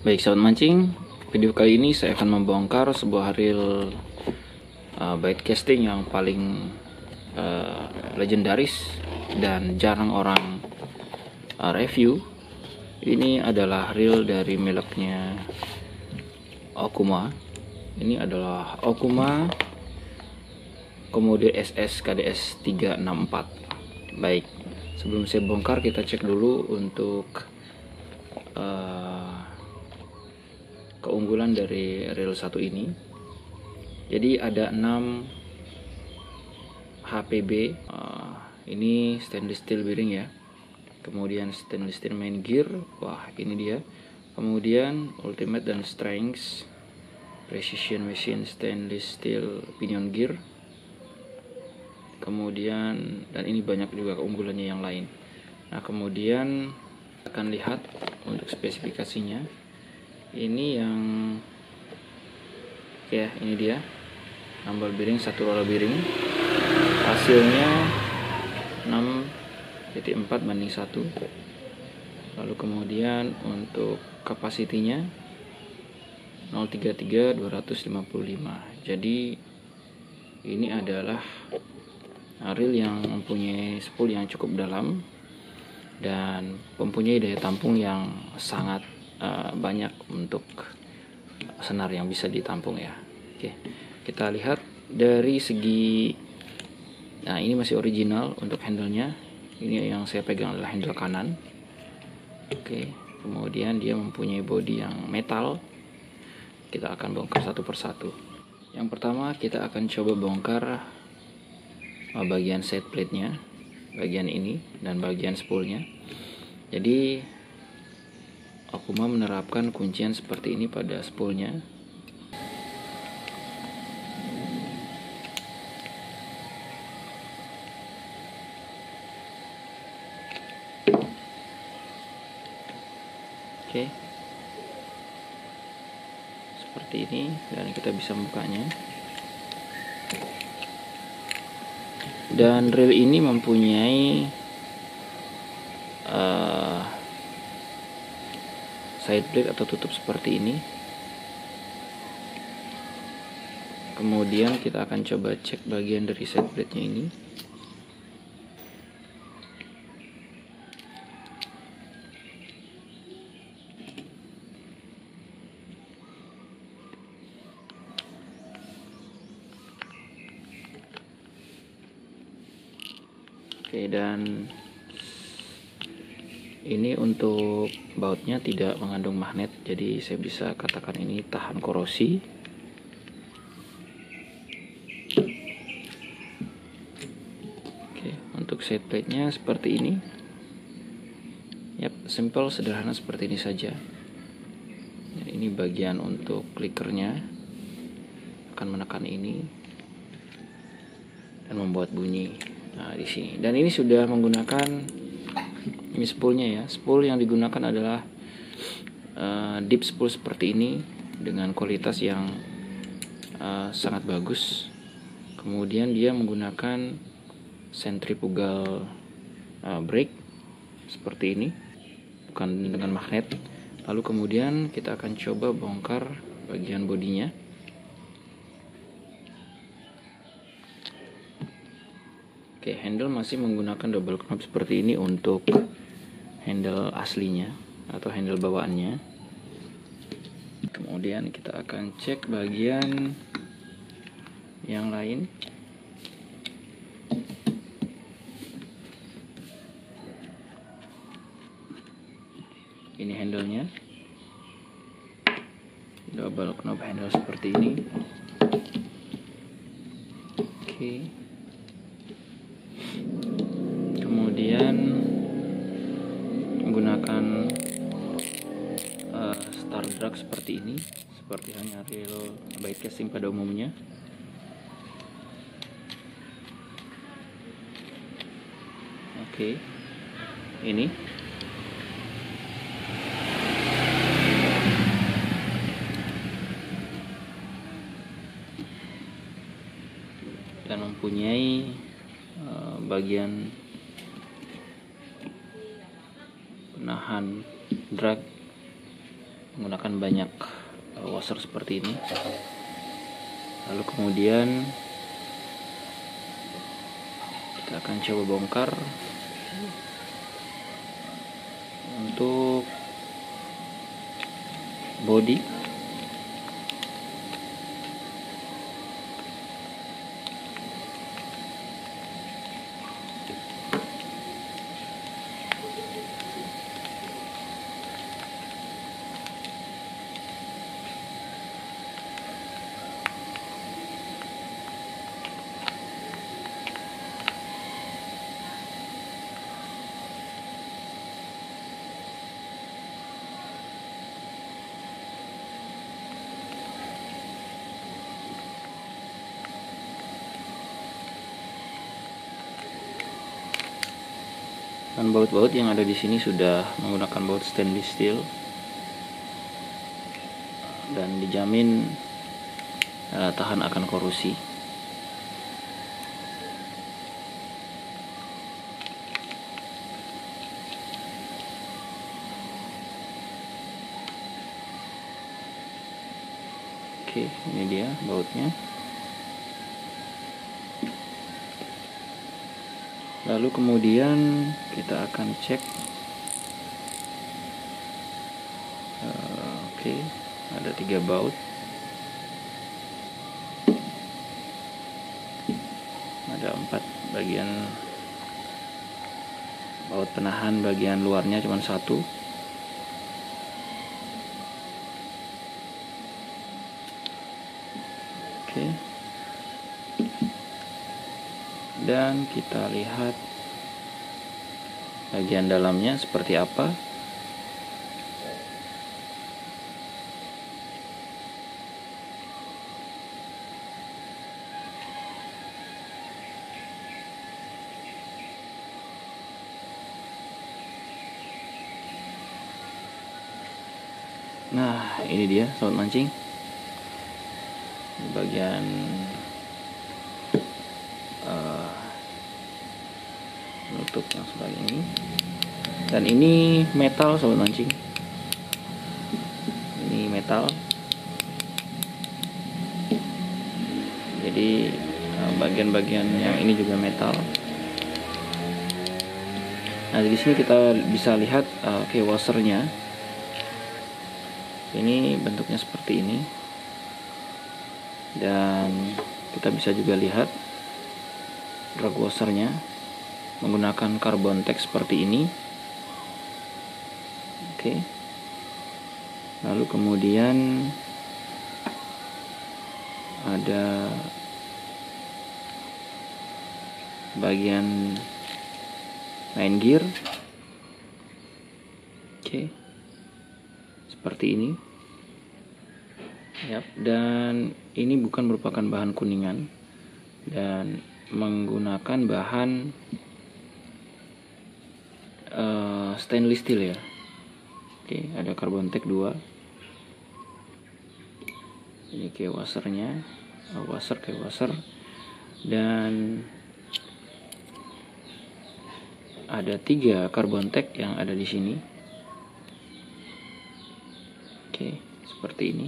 Baik sahabat mancing, video kali ini saya akan membongkar sebuah reel uh, bait casting yang paling uh, legendaris dan jarang orang uh, review. Ini adalah reel dari mereknya Okuma. Ini adalah Okuma Komodo SS KDS 364. Baik, sebelum saya bongkar kita cek dulu untuk uh, keunggulan dari reel satu ini. Jadi ada 6 HPB uh, ini stainless steel bearing ya. Kemudian stainless steel main gear wah ini dia. Kemudian ultimate dan strength precision machine stainless steel pinion gear. Kemudian dan ini banyak juga keunggulannya yang lain. Nah kemudian akan lihat untuk spesifikasinya ini yang ya ini dia. Nambal bearing satu roller bearing hasilnya 6.4 banding 1 lalu kemudian untuk kapasitinya 033 255 jadi ini adalah reel yang mempunyai spool yang cukup dalam dan mempunyai daya tampung yang sangat uh, banyak untuk senar yang bisa ditampung ya. Oke kita lihat dari segi nah ini masih original untuk handlenya. Ini yang saya pegang adalah handle kanan. Oke kemudian dia mempunyai body yang metal. Kita akan bongkar satu persatu. Yang pertama kita akan coba bongkar uh, bagian side plate nya bagian ini dan bagian spoolnya. Jadi Okuma menerapkan kuncian seperti ini pada spoolnya. Oke. Seperti ini dan kita bisa membukanya. Dan reel ini mempunyai uh, side plate atau tutup seperti ini. Kemudian kita akan coba cek bagian dari side plate nya ini. Oke dan ini untuk bautnya tidak mengandung magnet jadi saya bisa katakan ini tahan korosi. Oke untuk set plate nya seperti ini. Yap simple sederhana seperti ini saja. Ini bagian untuk clickernya akan menekan ini dan membuat bunyi nah di sini. Dan ini sudah menggunakan ini spoolnya ya. Spool yang digunakan adalah uh, deep spool seperti ini dengan kualitas yang uh, sangat bagus. Kemudian dia menggunakan centrifugal uh, brake seperti ini bukan dengan magnet. Lalu kemudian kita akan coba bongkar bagian bodinya. Oke, handle masih menggunakan double knob seperti ini untuk handle aslinya atau handle bawaannya. Kemudian kita akan cek bagian yang lain. Ini handlenya. Double knob handle seperti ini. Oke. kemudian menggunakan uh, star drag seperti ini seperti hanya real bait casing pada umumnya oke okay. ini dan mempunyai uh, bagian penahan drag menggunakan banyak uh, washer seperti ini. Lalu kemudian kita akan coba bongkar. Untuk body dan baut-baut yang ada di sini sudah menggunakan baut stainless steel. Dan dijamin uh, tahan akan korosi. Oke ini dia bautnya lalu kemudian kita akan cek uh, oke okay. ada tiga baut ada empat bagian baut penahan bagian luarnya cuma satu oke okay dan kita lihat bagian dalamnya seperti apa Nah, ini dia sobat mancing. Bagian penutup yang sebelah ini dan ini metal sobat mancing. Ini metal. Jadi eh, bagian-bagian yang ini juga metal. Nah di sini kita bisa lihat uh, eh, washernya ini bentuknya seperti ini. Dan kita bisa juga lihat drag washernya menggunakan carbon text seperti ini. Oke. Lalu kemudian ada bagian main gear. Oke. Seperti ini. Yap dan ini bukan merupakan bahan kuningan dan menggunakan bahan stainless steel ya. Oke ada carbon tech 2 ini kayak washernya uh, washer kayak washer dan ada tiga carbon tech yang ada di sini. Oke seperti ini.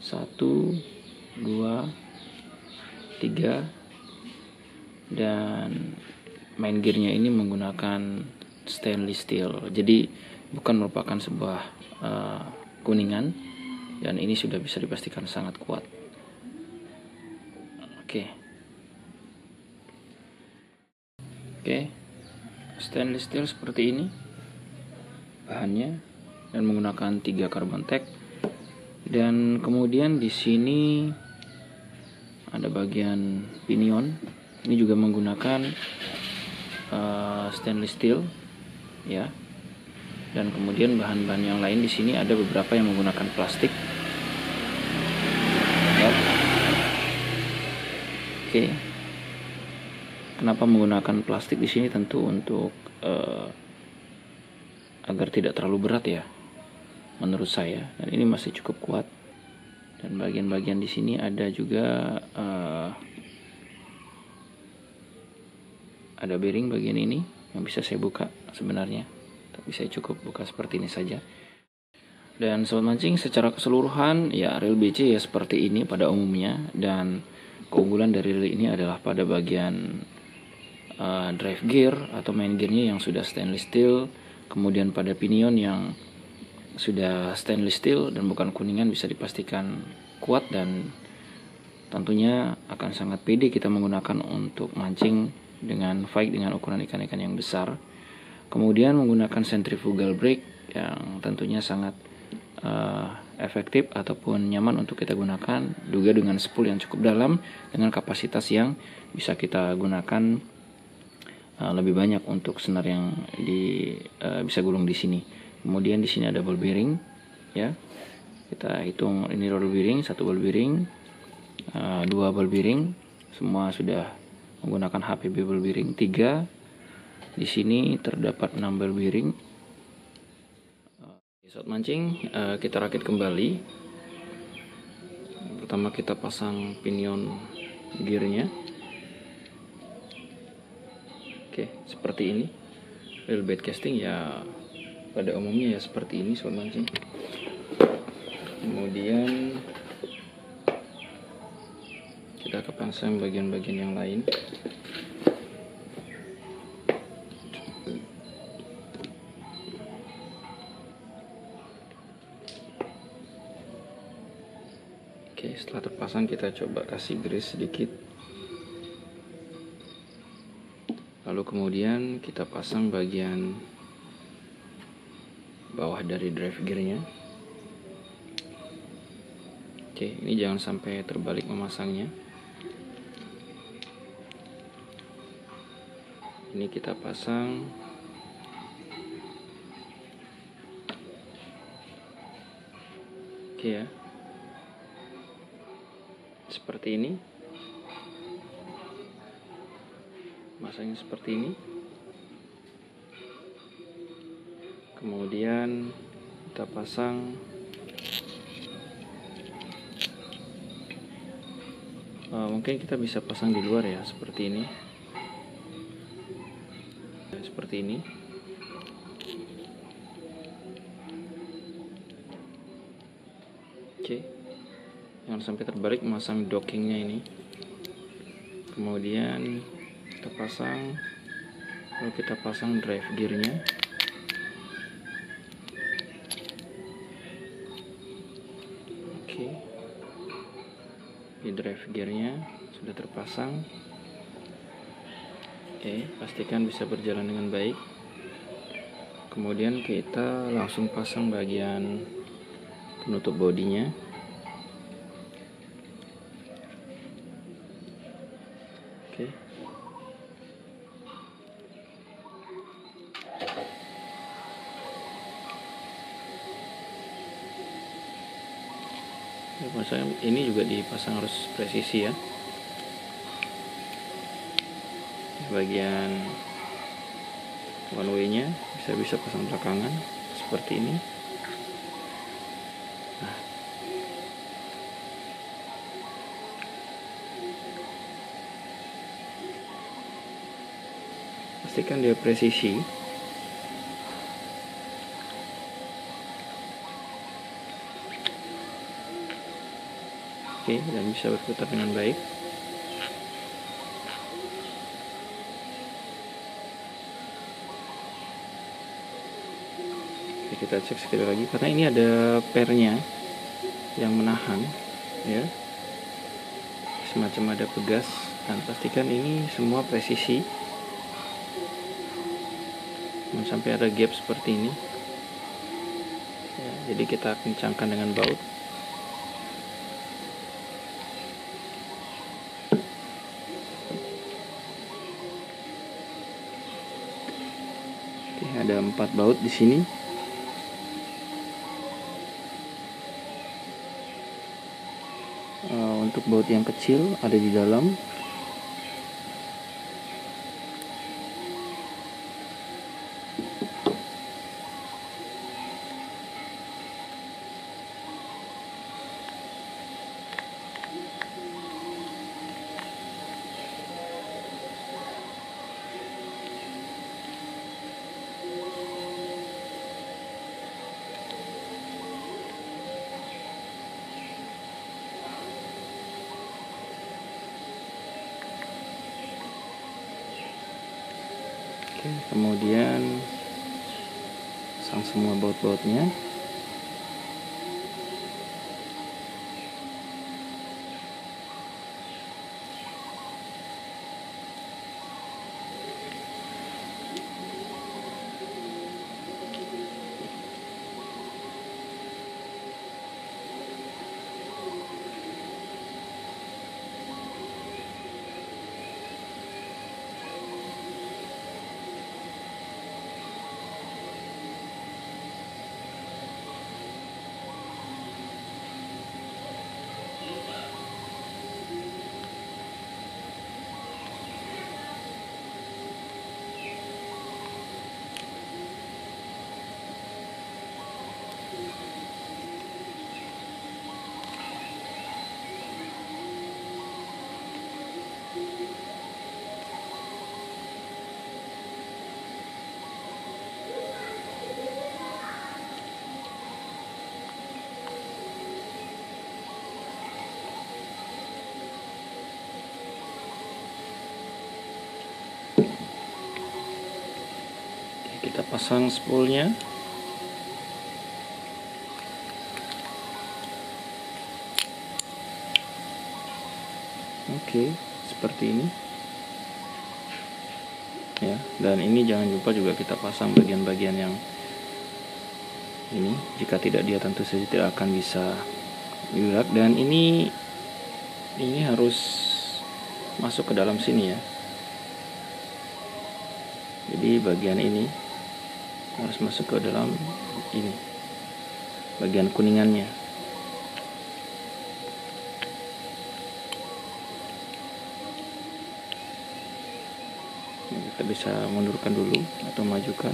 Satu dua tiga. Dan main gearnya ini menggunakan stainless steel. Jadi bukan merupakan sebuah uh, kuningan dan ini sudah bisa dipastikan sangat kuat. Oke. Okay. oke. Okay. stainless steel seperti ini. Bahannya dan menggunakan tiga carbon tech. Dan kemudian di sini ada bagian pinion. Ini juga menggunakan uh, stainless steel ya. Dan kemudian bahan-bahan yang lain di sini ada beberapa yang menggunakan plastik. Ya. oke. Kenapa menggunakan plastik di sini? Tentu untuk uh, agar tidak terlalu berat ya menurut saya. Dan ini masih cukup kuat. Dan bagian-bagian di sini ada juga uh, ada bearing bagian ini yang bisa saya buka sebenarnya. Tapi saya cukup buka seperti ini saja. Dan sobat mancing secara keseluruhan ya reel BC ya seperti ini pada umumnya. Dan keunggulan dari reel ini adalah pada bagian uh, drive gear atau main gearnya yang sudah stainless steel, kemudian pada pinion yang sudah stainless steel dan bukan kuningan bisa dipastikan kuat dan tentunya akan sangat pede kita menggunakan untuk mancing dengan fight dengan ukuran ikan-ikan yang besar. Kemudian menggunakan centrifugal brake yang tentunya sangat uh, efektif ataupun nyaman untuk kita gunakan juga dengan spool yang cukup dalam dengan kapasitas yang bisa kita gunakan uh, lebih banyak untuk senar yang di uh, bisa gulung di sini. Kemudian di sini ada ball bearing ya. Kita hitung ini roller bearing, satu ball bearing, uh, dua ball bearing, semua sudah menggunakan HPB ball bearing 3. Di sini terdapat 6 ball bearing saat mancing uh, kita rakit kembali. Pertama kita pasang pinion gearnya. Oke, seperti ini. Real bait casting ya pada umumnya ya seperti ini sobat mancing. Kemudian kita kepasang bagian-bagian yang lain. Kita coba kasih grease sedikit. Lalu kemudian kita pasang bagian bawah dari drive gearnya. Oke, ini jangan sampai terbalik memasangnya. Ini kita pasang Oke ya seperti ini. Masanya seperti ini. Kemudian kita pasang uh, mungkin kita bisa pasang di luar ya seperti ini. Seperti ini jangan sampai terbalik memasang dockingnya ini. Kemudian kita pasang lalu kita pasang drive gearnya. Oke. Di drive gearnya sudah terpasang. Oke pastikan bisa berjalan dengan baik. Kemudian kita langsung pasang bagian penutup bodinya Maksudnya ini juga dipasang harus presisi ya. Bagian one way-nya bisa bisa pasang belakangan seperti ini. Pastikan dia presisi. Oke dan bisa berputar dengan baik. Oke, kita cek sekali lagi karena ini ada pernya yang menahan ya. Semacam ada pegas dan pastikan ini semua presisi sampai ada gap seperti ini. Ya, jadi kita kencangkan dengan baut. Oke, ada empat baut di sini. Uh, untuk baut yang kecil ada di dalam kemudian pasang semua baut-bautnya kita pasang spoolnya. Oke seperti ini. Ya dan ini jangan lupa juga kita pasang bagian-bagian yang ini. Jika tidak dia tentu saja tidak akan bisa gerak dan ini ini harus masuk ke dalam sini ya. Jadi bagian ini harus masuk ke dalam ini bagian kuningannya. Kita bisa mundurkan dulu atau majukan.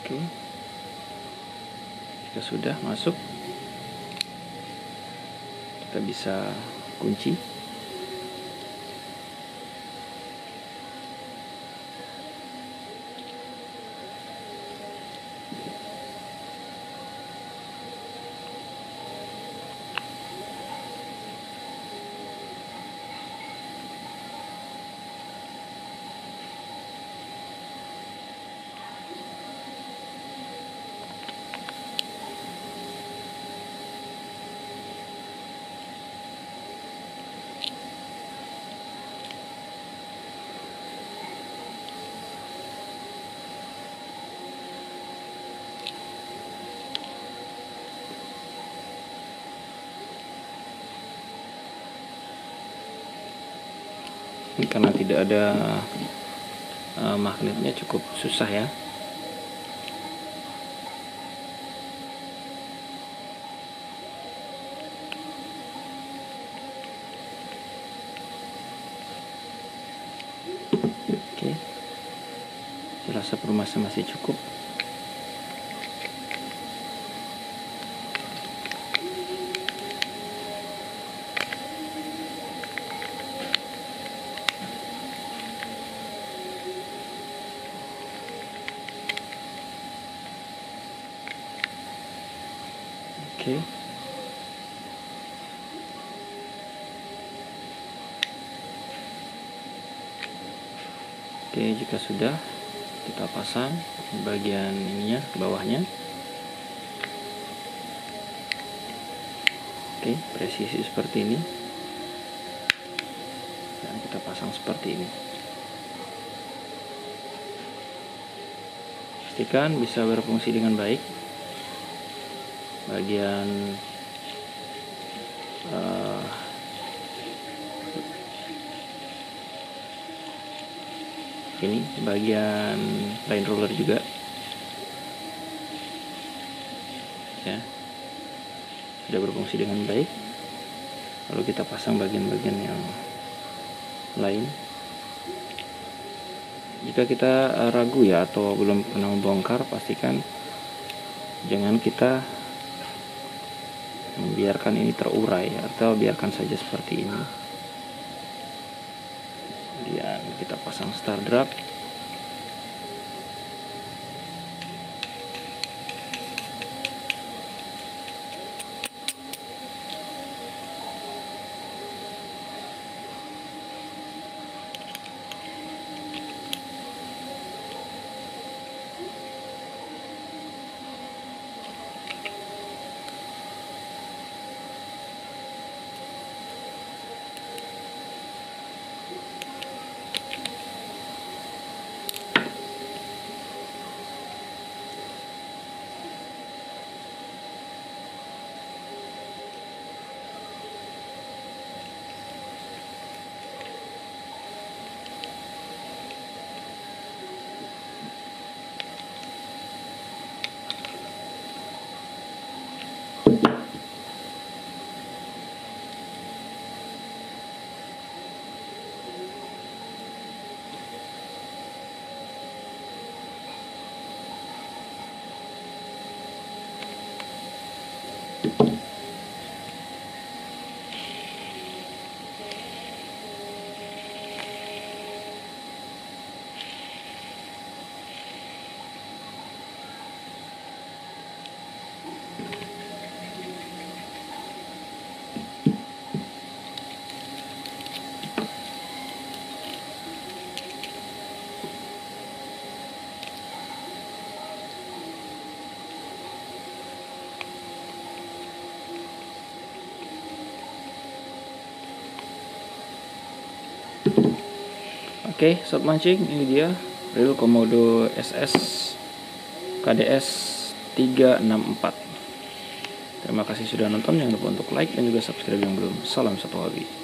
Oke. Jika sudah masuk kita bisa kunci ini karena tidak ada uh, magnetnya cukup susah ya. Oke. Saya rasa masih cukup Oke. Oke, jika sudah kita pasang bagian ininya bawahnya. Oke, presisi seperti ini. Dan kita pasang seperti ini. Pastikan bisa berfungsi dengan baik bagian uh, ini bagian line roller juga. Ya. Sudah berfungsi dengan baik. Lalu kita pasang bagian-bagian yang lain. Jika kita ragu ya atau belum pernah membongkar pastikan jangan kita membiarkan ini terurai atau biarkan saja seperti ini kita pasang star drop Oke, okay, sob mancing ini dia reel Komodo SS KDS 364. Terima kasih sudah nonton, jangan lupa untuk like dan juga subscribe yang belum. Salam satu hobi.